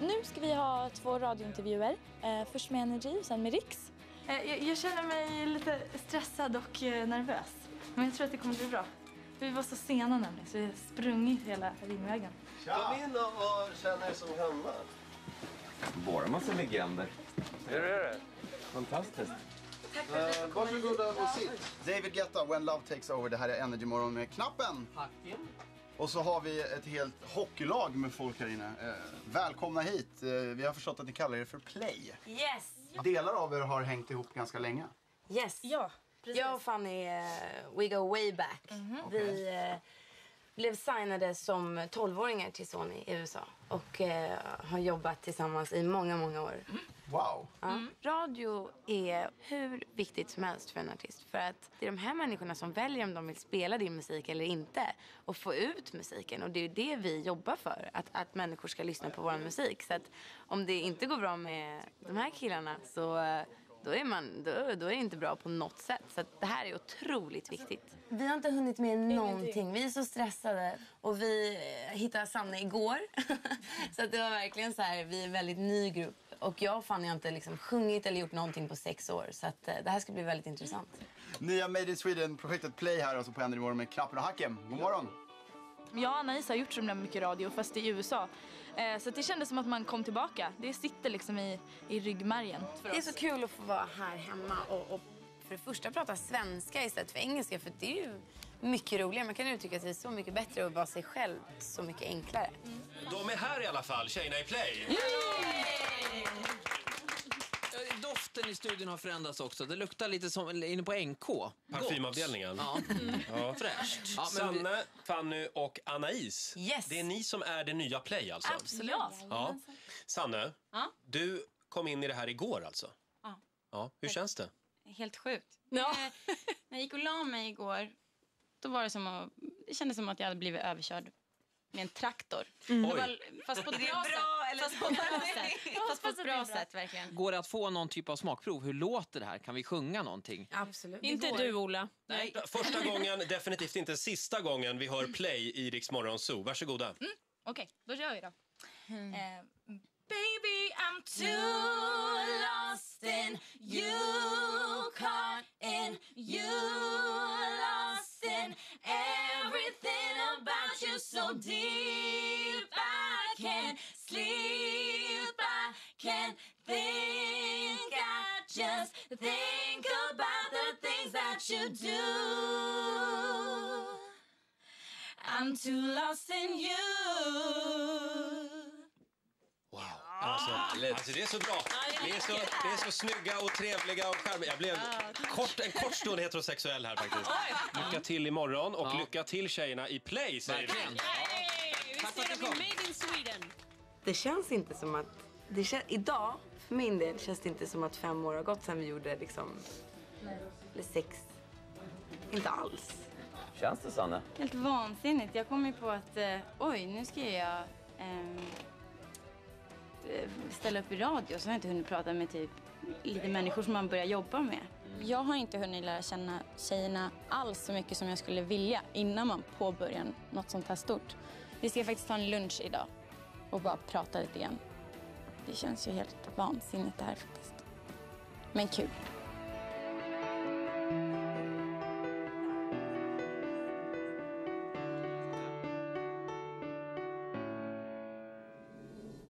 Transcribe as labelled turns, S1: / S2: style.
S1: nu ska vi ha två radiointervjuer. Eh, först med Energy och sen med Riks.
S2: Eh, jag, jag känner mig lite stressad och eh, nervös. Men jag tror att det kommer bli bra. För vi var så sena nämligen så vi har sprungit hela Ringvägen.
S3: Kom in och, och känn er som hemma.
S4: Bara massa legender.
S3: Hur är det?
S4: Fantastiskt.
S3: Eh, varsågoda och sitt. David Guetta, When Love Takes Over. Det här är Energy Morgon med knappen. Och så har vi ett helt hockeylag med folk här inne. Eh, välkomna hit. Eh, vi har förstått att ni kallar er för Play.
S5: Yes!
S3: Delar av er har hängt ihop ganska länge.
S5: Yes.
S2: Ja,
S5: Jag och Fanny, eh, we go way back. Vi eh, blev signade som 12-åringar till Sony i USA och eh, har jobbat tillsammans i många, många år.
S3: Wow.
S5: Ja. Radio är hur viktigt som helst för en artist. För att det är de här människorna som väljer om de vill spela din musik eller inte. Och få ut musiken. Och det är det vi jobbar för. Att, att människor ska lyssna på vår musik. Så att om det inte går bra med de här killarna så eh, då är, man, då, då är det inte bra på något sätt. Så det här är otroligt viktigt. Vi har inte hunnit med någonting. Vi är så stressade. Och vi eh, hittade Sanne igår. så att det var verkligen så här, vi är en väldigt ny grupp. Och jag och Fanny har inte liksom sjungit eller gjort någonting på sex år. Så att, eh, det här ska bli väldigt intressant.
S3: Nya Made in Sweden-projektet Play här alltså på Energy Morgon med knappen och hacken. God morgon.
S2: Jag och Anna-Isa har gjort så himla mycket radio fast i USA. Eh, så det kändes som att man kom tillbaka. Det sitter liksom i, i ryggmärgen. För
S5: Det är så kul att få vara här hemma och, och för det första prata svenska istället för engelska. För det är ju mycket roligare. Man kan uttrycka sig så mycket bättre och vara sig själv så mycket enklare.
S6: De är här i alla fall, tjejerna i Play.
S7: Doften i studion har förändrats också. Det luktar lite som inne på NK. Gott.
S6: Parfymavdelningen.
S7: Ja.
S6: Ja.
S7: Fräscht. Ja, men vi-
S6: Sanne, Fanny och Anais.
S5: Yes.
S6: Det är ni som är det nya Play alltså?
S5: Absolut.
S6: Ja. Sanne, du kom in i det här igår alltså?
S8: Ja.
S6: Ja, hur känns det?
S8: Helt sjukt.
S5: Ja.
S8: Eh, När jag gick och la mig igår, då var det som att, det kändes som att jag hade blivit överkörd med en traktor. Det
S6: Oj.
S8: var, fast på ett bra, sätt. Fast på ett bra sätt. Fast på ett bra sätt, verkligen.
S7: Går det att få någon typ av smakprov? Hur låter det här? Kan vi sjunga någonting?
S5: Absolut.
S9: Inte du, Ola.
S7: Nej.
S6: Första gången, definitivt inte sista gången vi hör Play i Rix Morgon Zoo. Varsågoda.
S8: Okej, då kör vi då. Eh, baby, I'm too so deep. I can't sleep, I can't think, I just think about the things that you do. I'm too lost in you.
S6: Wow. Alltså, det är så bra. Ni är så, ni är så snygga och trevliga och charmiga. Jag blev kort, en kort stund heterosexuell här faktiskt. Lycka till imorgon och
S7: Ja.
S6: lycka till tjejerna i Play säger vi.
S7: Verkligen.
S9: Vi
S7: Tack för
S9: ser
S7: att
S9: dem
S7: ni
S9: i
S7: kom.
S9: Made in Sweden.
S5: Det känns inte som att... Det kän, idag, för min del, känns det inte som att fem år har gått sedan vi gjorde liksom... Eller sex. Inte alls.
S4: Känns det Sanne?
S8: Helt vansinnigt. Jag kom ju på att eh, oj, nu ska jag ställa upp i radio. Så har jag inte hunnit prata med typ lite människor som man börjar jobba med. Mm. Jag har inte hunnit lära känna tjejerna alls så mycket som jag skulle vilja innan man påbörjar något sånt här stort. Vi ska faktiskt ta en lunch idag och bara prata lite grann. Det känns ju helt vansinnigt det här faktiskt. Men kul.